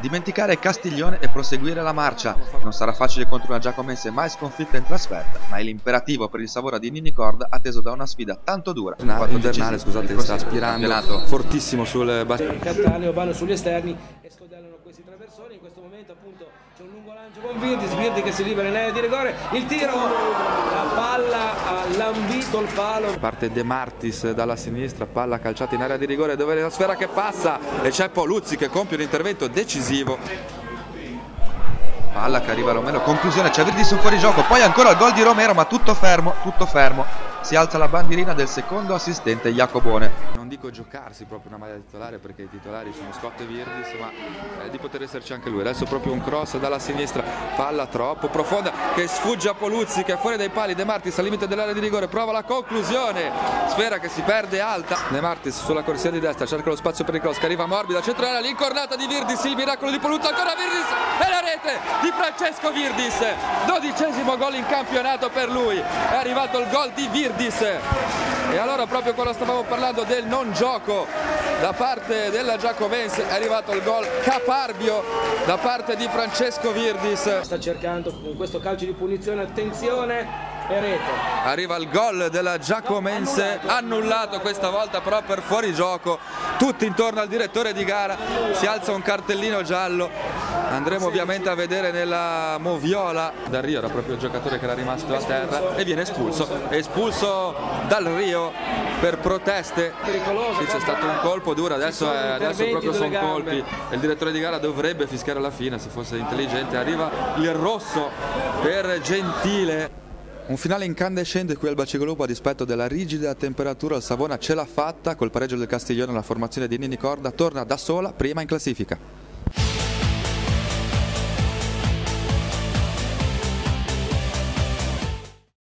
Dimenticare Castiglione e proseguire la marcia. Non sarà facile contro una Giacomense mai sconfitta in trasferta, ma è l'imperativo per il Savora di Nini Corda atteso da una sfida tanto dura. Una invernale, scusate, che sta aspirando fortissimo sul. Cattaneo, Bano sugli esterni e scodellano questi traversoni. In questo momento appunto c'è un lungo lancio con Virdi, Virdi che si libera in area di rigore. Il tiro, la palla ha lambito il palo. Parte De Martis dalla sinistra, palla calciata in area di rigore dove è la sfera che passa e c'è Poluzzi che compie un intervento decisivo palla che arriva Romero conclusione c'è Virdi su fuori gioco poi ancora il gol di Romero ma tutto fermo tutto fermo si alza la bandierina del secondo assistente Jacobone. Non dico giocarsi proprio una maglia titolare perché i titolari sono Scott e Virdis, ma eh, di poter esserci anche lui. Adesso proprio un cross dalla sinistra, palla troppo profonda che sfugge a Poluzzi che è fuori dai pali, De Martis al limite dell'area di rigore, prova la conclusione, sfera che si perde alta. De Martis sulla corsia di destra, cerca lo spazio per il cross che arriva morbida, centrale, l'incornata di Virdis, il miracolo di Poluzzi, ancora Virdis e la rete di Francesco Virdis, dodicesimo gol in campionato per lui, è arrivato il gol di Virdis Virdis e allora proprio quando stavamo parlando del non gioco da parte della Giacomense è arrivato il gol caparbio da parte di Francesco Virdis. Sta cercando con questo calcio di punizione attenzione rete. Arriva il gol della Giacomense annullato questa volta però per fuori gioco. Tutti intorno al direttore di gara si alza un cartellino giallo andremo ovviamente a vedere nella moviola. Dal Rio era proprio il giocatore che era rimasto a terra e viene espulso. Espulso dal Rio per proteste. Sì, c'è stato un colpo duro. adesso, è, adesso proprio sono colpi. Il direttore di gara dovrebbe fischiare alla fine se fosse intelligente. Arriva il rosso per Gentile. Un finale incandescente qui al Bacegolopo a dispetto della rigida temperatura, il Savona ce l'ha fatta, col pareggio del Castiglione la formazione di Nini Corda torna da sola prima in classifica.